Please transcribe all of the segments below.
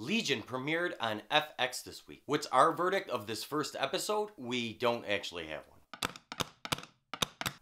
Legion premiered on FX this week. What's our verdict of this first episode? We don't actually have one.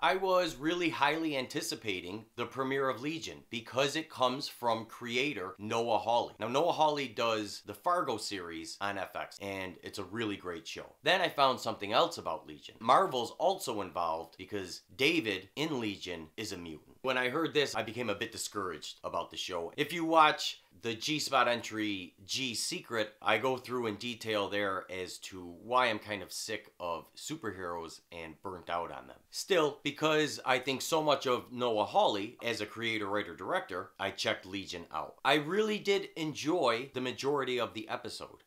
I was really highly anticipating the premiere of Legion because it comes from creator Noah Hawley. Now, Noah Hawley does the Fargo series on FX, and it's a really great show. Then I found something else about Legion. Marvel's also involved because David in Legion is a mutant. When I heard this, I became a bit discouraged about the show. If you watch the G Spot entry G Secret, I go through in detail there as to why I'm kind of sick of superheroes and burnt out on them. Still, because I think so much of Noah Hawley as a creator, writer, director, I checked Legion out. I really did enjoy the majority of the episode.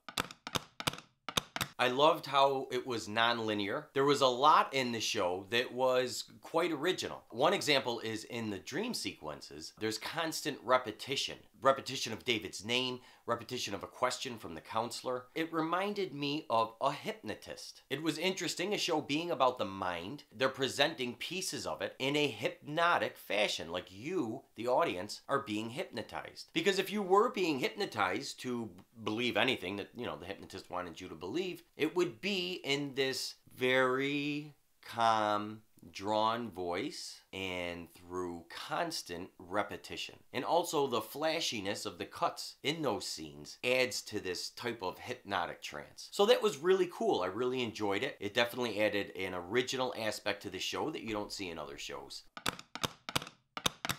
I loved how it was non-linear. There was a lot in the show that was quite original. One example is in the dream sequences, there's constant repetition. Repetition of David's name, repetition of a question from the counselor. It reminded me of a hypnotist. It was interesting, a show being about the mind. They're presenting pieces of it in a hypnotic fashion, like you, the audience, are being hypnotized. Because if you were being hypnotized to believe anything that, you know, the hypnotist wanted you to believe, it would be in this very calm, drawn voice and through constant repetition. And also the flashiness of the cuts in those scenes adds to this type of hypnotic trance. So that was really cool. I really enjoyed it. It definitely added an original aspect to the show that you don't see in other shows.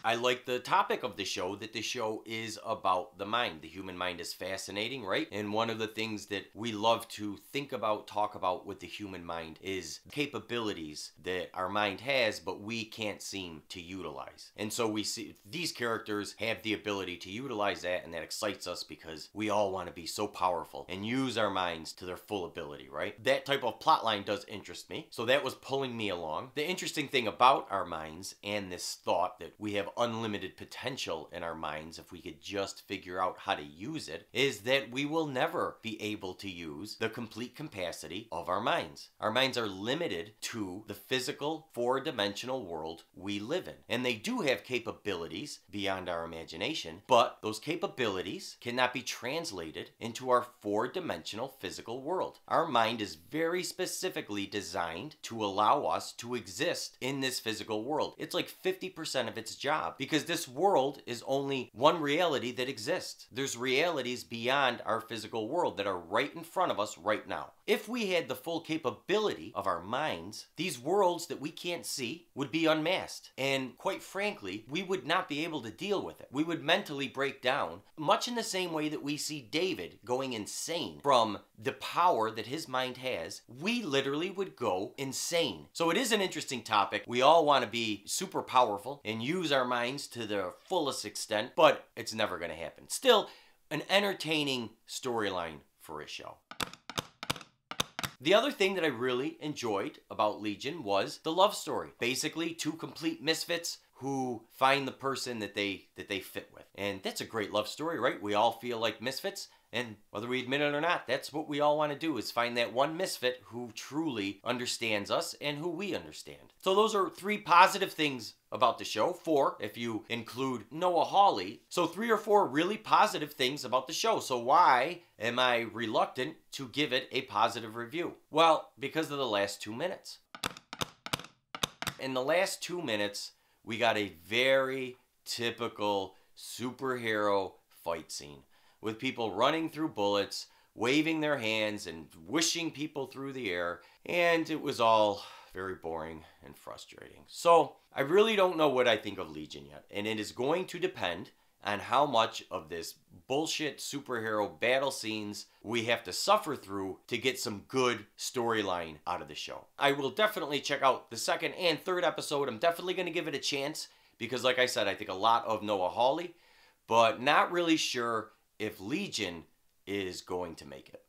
I like the topic of the show that the show is about the mind. The human mind is fascinating, right? And one of the things that we love to think about, talk about with the human mind is capabilities that our mind has, but we can't seem to utilize. And so we see these characters have the ability to utilize that, and that excites us because we all want to be so powerful and use our minds to their full ability, right? That type of plotline does interest me. So that was pulling me along. The interesting thing about our minds and this thought that we have unlimited potential in our minds if we could just figure out how to use it is that we will never be able to use the complete capacity of our minds. Our minds are limited to the physical four-dimensional world we live in. And they do have capabilities beyond our imagination, but those capabilities cannot be translated into our four-dimensional physical world. Our mind is very specifically designed to allow us to exist in this physical world. It's like 50% of its job job because this world is only one reality that exists. There's realities beyond our physical world that are right in front of us right now. If we had the full capability of our minds, these worlds that we can't see would be unmasked. And quite frankly, we would not be able to deal with it. We would mentally break down, much in the same way that we see David going insane from the power that his mind has. We literally would go insane. So it is an interesting topic. We all want to be super powerful and use our minds to their fullest extent, but it's never going to happen. Still, an entertaining storyline for a show. The other thing that I really enjoyed about Legion was the love story. Basically, two complete misfits who find the person that they that they fit with. And that's a great love story, right? We all feel like misfits. And whether we admit it or not, that's what we all want to do is find that one misfit who truly understands us and who we understand. So those are three positive things about the show. Four, if you include Noah Hawley. So three or four really positive things about the show. So why am I reluctant to give it a positive review? Well, because of the last two minutes. In the last two minutes, we got a very typical superhero fight scene with people running through bullets, waving their hands, and wishing people through the air. And it was all very boring and frustrating. So I really don't know what I think of Legion yet. And it is going to depend on how much of this bullshit superhero battle scenes we have to suffer through to get some good storyline out of the show. I will definitely check out the second and third episode. I'm definitely going to give it a chance because, like I said, I think a lot of Noah Hawley, but not really sure if Legion is going to make it.